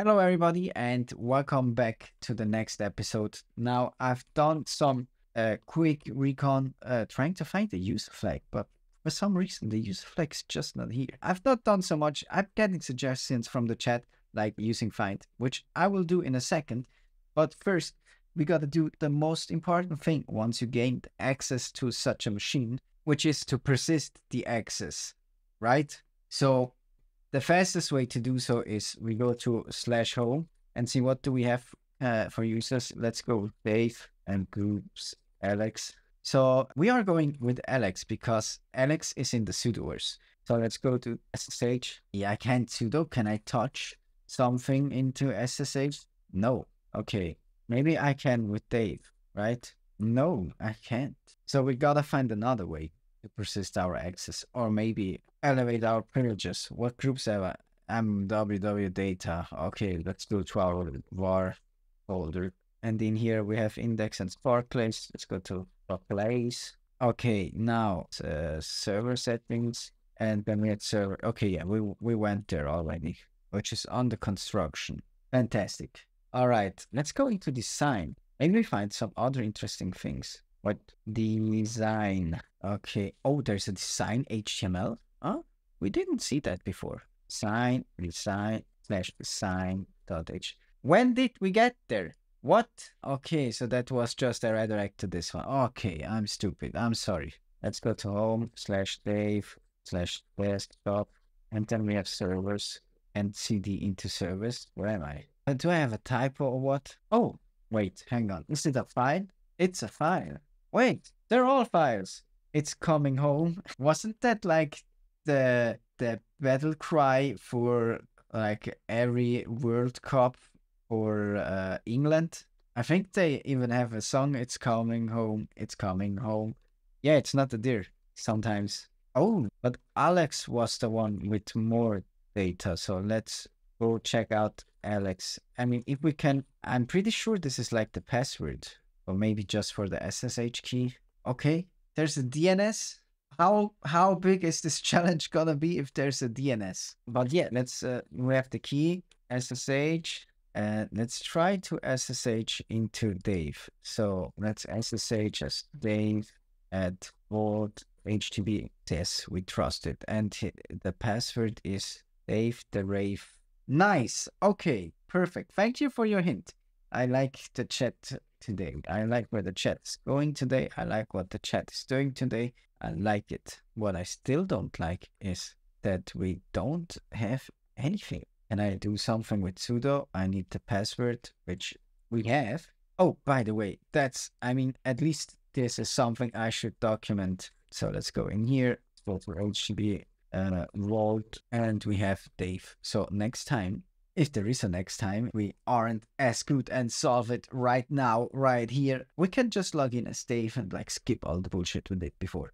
Hello, everybody, and welcome back to the next episode. Now, I've done some uh, quick recon uh, trying to find the user flag, but for some reason, the user flag is just not here. I've not done so much. I'm getting suggestions from the chat, like using find, which I will do in a second. But first, we got to do the most important thing once you gained access to such a machine, which is to persist the access, right? So the fastest way to do so is we go to slash home and see what do we have uh, for users. Let's go Dave and groups Alex. So we are going with Alex because Alex is in the sudoers. So let's go to SSH. Yeah, I can't sudo. Can I touch something into SSH? No. Okay. Maybe I can with Dave, right? No, I can't. So we gotta find another way to persist our access or maybe elevate our privileges. What groups have MWW data? Okay, let's go to our var folder. And in here we have index and sparklets. Let's go to place. Okay, now uh, server settings and then we had server. Okay, yeah, we we went there already, which is under construction. Fantastic. All right, let's go into design. Maybe we find some other interesting things. What design? Okay. Oh, there's a design HTML. Oh, we didn't see that before. Sign, design, slash design dot h. When did we get there? What? Okay, so that was just a redirect to this one. Okay, I'm stupid. I'm sorry. Let's go to home slash Dave slash desktop. And then we have servers and cd into service. Where am I? Uh, do I have a typo or what? Oh, wait, hang on. Is it a file? It's a file. Wait, they're all files. It's coming home. Wasn't that like the the battle cry for like every World Cup for uh, England? I think they even have a song. It's coming home. It's coming home. Yeah, it's not a deer sometimes. Oh, but Alex was the one with more data. So let's go check out Alex. I mean, if we can, I'm pretty sure this is like the password, or maybe just for the SSH key. Okay, there's a DNS. How how big is this challenge gonna be if there's a DNS? But yeah, let's uh, we have the key SSH and let's try to SSH into Dave. So let's SSH as Dave at vault HTTP. Yes, we trust it. And the password is Dave the Rave. Nice. Okay, perfect. Thank you for your hint. I like the chat today. I like where the chat is going today. I like what the chat is doing today. I like it. What I still don't like is that we don't have anything. And I do something with sudo. I need the password, which we have. Oh, by the way, that's, I mean, at least this is something I should document. So let's go in here, for HTTP uh, vault, and we have Dave. So next time if there is a next time we aren't as good and solve it right now, right here, we can just log in as Dave and like skip all the bullshit we did before.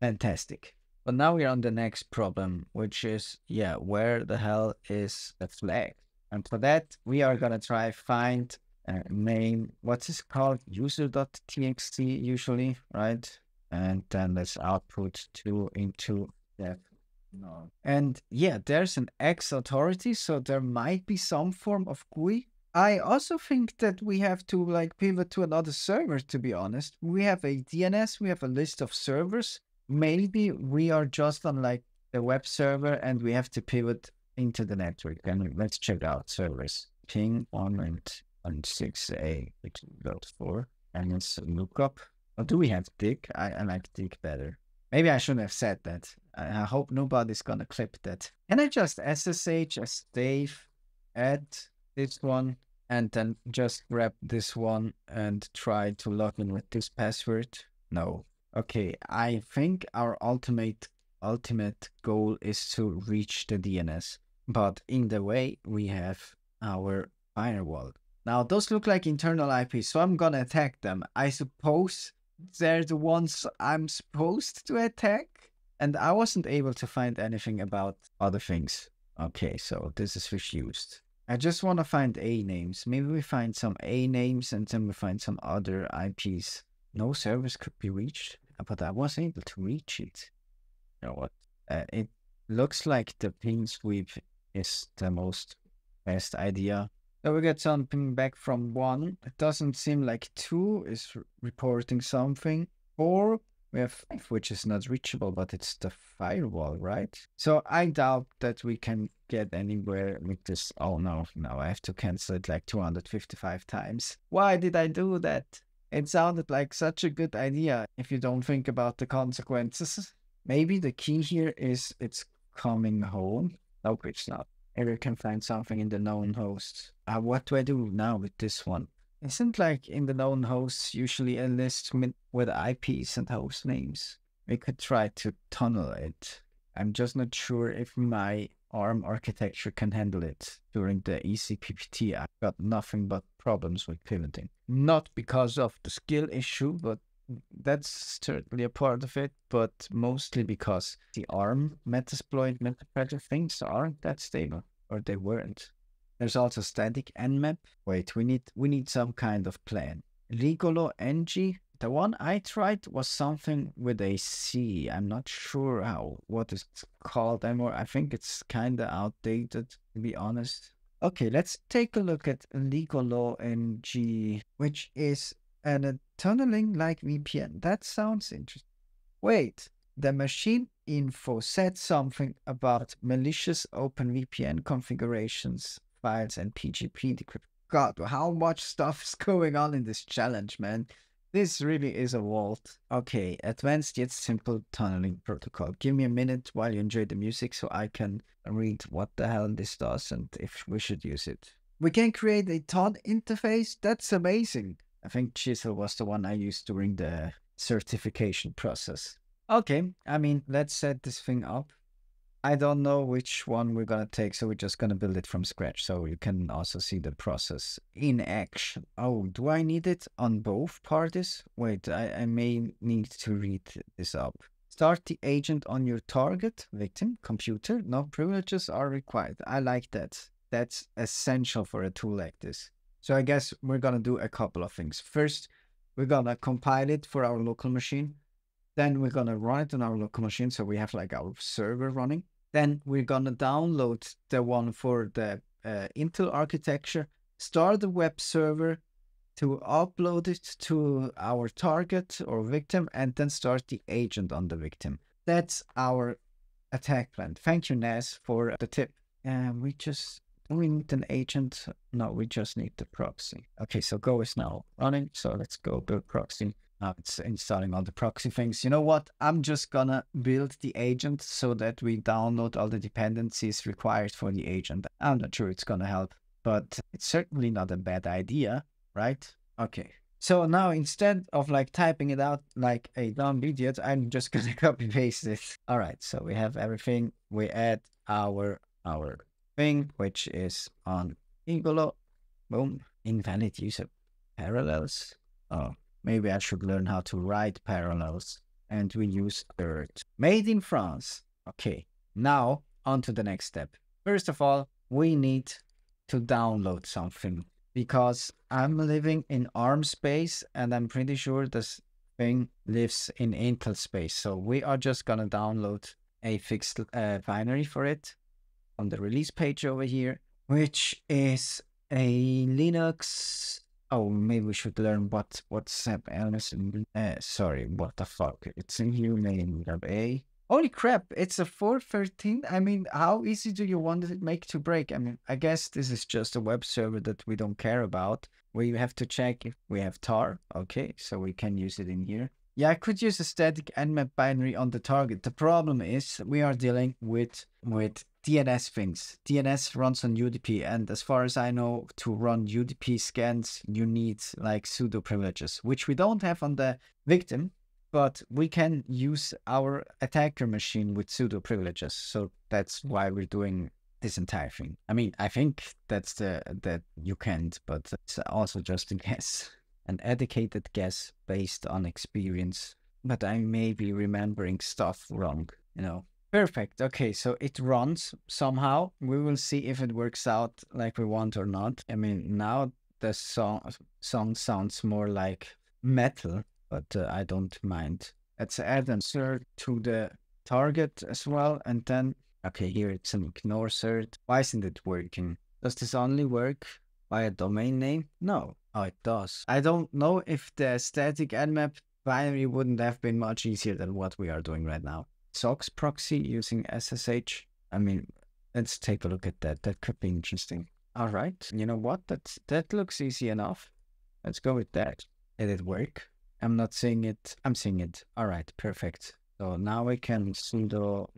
Fantastic. But now we're on the next problem, which is, yeah, where the hell is the flag? And for that, we are going to try find a name, what's this called? User.txt usually, right? And then let's output two into that no. And yeah, there's an X authority, so there might be some form of GUI. I also think that we have to like pivot to another server, to be honest. We have a DNS, we have a list of servers. Maybe we are just on like the web server and we have to pivot into the network. And let's check out servers. Ping one and, and six A, which is four. And let's look up. Or oh, do we have dig? I, I like dig better. Maybe I shouldn't have said that. I hope nobody's gonna clip that. Can I just SSH as Dave add this one and then just grab this one and try to log in with this password? No. Okay, I think our ultimate ultimate goal is to reach the DNS. But in the way we have our firewall. Now those look like internal IPs, so I'm gonna attack them. I suppose they're the ones I'm supposed to attack. And I wasn't able to find anything about other things. Okay, so this is refused. I just want to find A names. Maybe we find some A names and then we find some other IPs. No service could be reached, but I was able to reach it. You know what? Uh, it looks like the ping sweep is the most best idea. So we get something back from one. It doesn't seem like two is reporting something. Four, we have five, which is not reachable, but it's the firewall, right? So I doubt that we can get anywhere with this. Oh no, no, I have to cancel it like 255 times. Why did I do that? It sounded like such a good idea if you don't think about the consequences. Maybe the key here is it's coming home. No, it's not. Maybe can find something in the known hosts. Uh, what do I do now with this one? Isn't like in the known hosts usually a list with IPs and host names? We could try to tunnel it. I'm just not sure if my ARM architecture can handle it. During the ECPPT, I got nothing but problems with pivoting. Not because of the skill issue, but that's certainly a part of it, but mostly because the ARM Metasploit Metapredator things aren't that stable, or they weren't. There's also static nmap. Wait, we need we need some kind of plan. Rigolo ng. The one I tried was something with a C. I'm not sure how what it's called anymore. I think it's kinda outdated to be honest. Okay, let's take a look at Ligolo ng, which is an, a tunneling like VPN. That sounds interesting. Wait, the machine info said something about malicious OpenVPN configurations files and PGP decrypt. God, how much stuff is going on in this challenge, man. This really is a vault. Okay, advanced yet simple tunneling protocol. Give me a minute while you enjoy the music so I can read what the hell this does and if we should use it. We can create a TON interface? That's amazing. I think Chisel was the one I used during the certification process. Okay, I mean, let's set this thing up. I don't know which one we're gonna take, so we're just gonna build it from scratch. So you can also see the process in action. Oh, do I need it on both parties? Wait, I, I may need to read this up. Start the agent on your target victim computer. No privileges are required. I like that. That's essential for a tool like this. So I guess we're gonna do a couple of things. First, we're gonna compile it for our local machine. Then we're gonna run it on our local machine, so we have like our server running. Then we're gonna download the one for the uh, Intel architecture, start the web server to upload it to our target or victim, and then start the agent on the victim. That's our attack plan. Thank you, Nas, for the tip. And we just we need an agent. No, we just need the proxy. Okay, so Go is now running. So let's go build proxy. Now it's installing all the proxy things. You know what? I'm just gonna build the agent so that we download all the dependencies required for the agent. I'm not sure it's gonna help, but it's certainly not a bad idea, right? Okay. So now instead of like typing it out like a dumb idiot, I'm just gonna copy paste it. All right. So we have everything. We add our our thing, which is on Igolo. Boom. Invalid user parallels. Oh, Maybe I should learn how to write parallels. And we use third. Made in France. Okay, now on to the next step. First of all, we need to download something because I'm living in ARM space and I'm pretty sure this thing lives in Intel space. So we are just going to download a fixed uh, binary for it on the release page over here, which is a Linux Oh, maybe we should learn what WhatsApp else. Uh, sorry, what the fuck? It's a new name, A. Holy crap! It's a 413. I mean, how easy do you want it make to break? I mean, I guess this is just a web server that we don't care about. We have to check if we have tar. Okay, so we can use it in here. Yeah, I could use a static nmap binary on the target. The problem is we are dealing with with DNS things. DNS runs on UDP, and as far as I know, to run UDP scans, you need like sudo privileges, which we don't have on the victim, but we can use our attacker machine with sudo privileges. So that's why we're doing this entire thing. I mean, I think that's the that you can't, but it's also just a guess an educated guess based on experience, but I may be remembering stuff wrong, you know. Perfect. Okay, so it runs somehow. We will see if it works out like we want or not. I mean, now the song song sounds more like metal, but uh, I don't mind. Let's add an insert to the target as well, and then okay, here it's an ignore cert. Why isn't it working? Does this only work by a domain name? No. Oh, it does. I don't know if the static nmap binary wouldn't have been much easier than what we are doing right now. SOCKS proxy using SSH. I mean, let's take a look at that. That could be interesting. All right. You know what? That's, that looks easy enough. Let's go with that. Did it work? I'm not seeing it. I'm seeing it. All right. Perfect. So now we can sudo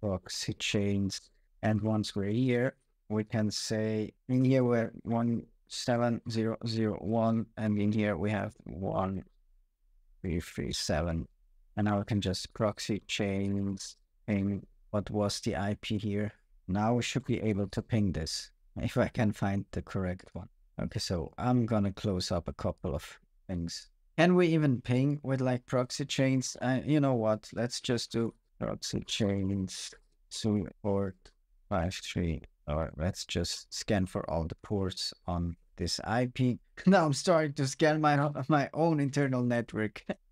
proxy chains. And once we're here, we can say in here we're one seven zero zero one, and in here we have one three three seven. And now we can just proxy chains ping what was the IP here. Now we should be able to ping this if I can find the correct one. Okay, so I'm gonna close up a couple of things. Can we even ping with like proxy chains? Uh, you know what? Let's just do proxy chains support five three. Or let's just scan for all the ports on this IP. Now I'm starting to scan my my own internal network.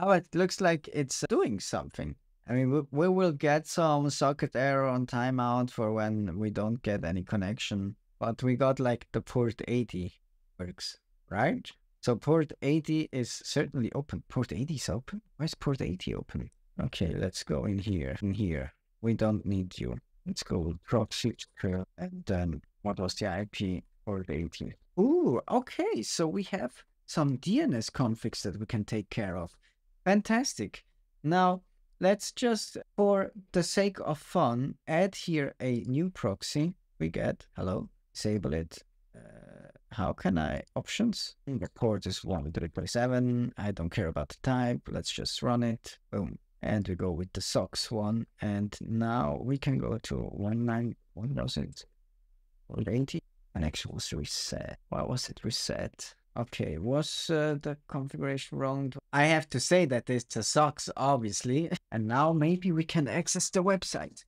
oh, it looks like it's doing something. I mean, we, we will get some socket error on timeout for when we don't get any connection. But we got like the port 80 works, right? So port 80 is certainly open. Port 80 is open? Why is port 80 open? Okay, let's go in here. In here. We don't need you. Let's go proxy and then what was the IP port 80? Ooh, okay. So we have some DNS configs that we can take care of. Fantastic. Now, let's just, for the sake of fun, add here a new proxy. We get, hello, disable it. Uh, how can I, options? The port is 1.3.7. I don't care about the type. Let's just run it. Boom. And we go with the SOCKS one. And now we can go to 19, 1080. Connection was reset. Why was it reset? Okay, was uh, the configuration wrong? I have to say that a SOCKS, obviously. And now maybe we can access the website.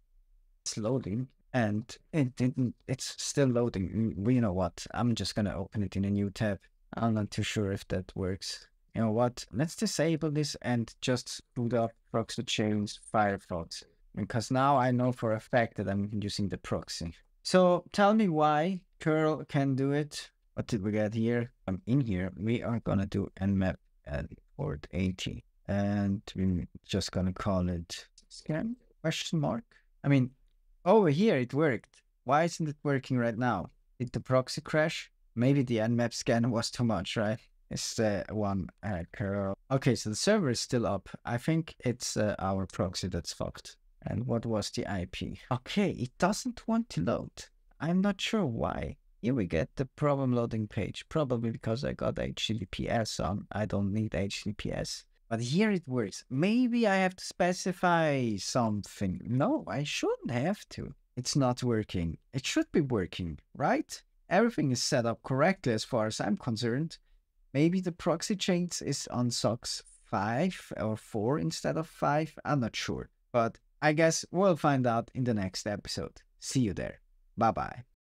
It's loading and it didn't, it's still loading. Mm, you know what? I'm just going to open it in a new tab. I'm not too sure if that works. You know what? Let's disable this and just boot up proxy chains Firefox. Because now I know for a fact that I'm using the proxy. So tell me why curl can do it what did we get here? Um, in here, we are gonna do nmap at port 80, and we're just gonna call it scan question mark. I mean, over here it worked. Why isn't it working right now? Did the proxy crash? Maybe the nmap scan was too much, right? It's the one uh, curl. Okay, so the server is still up. I think it's uh, our proxy that's fucked. And what was the IP? Okay, it doesn't want to load. I'm not sure why. Here we get the problem loading page, probably because I got HTTPS on. I don't need HTTPS. But here it works. Maybe I have to specify something. No, I shouldn't have to. It's not working. It should be working, right? Everything is set up correctly as far as I'm concerned. Maybe the proxy chains is on SOCKS 5 or 4 instead of 5. I'm not sure. But I guess we'll find out in the next episode. See you there. Bye bye.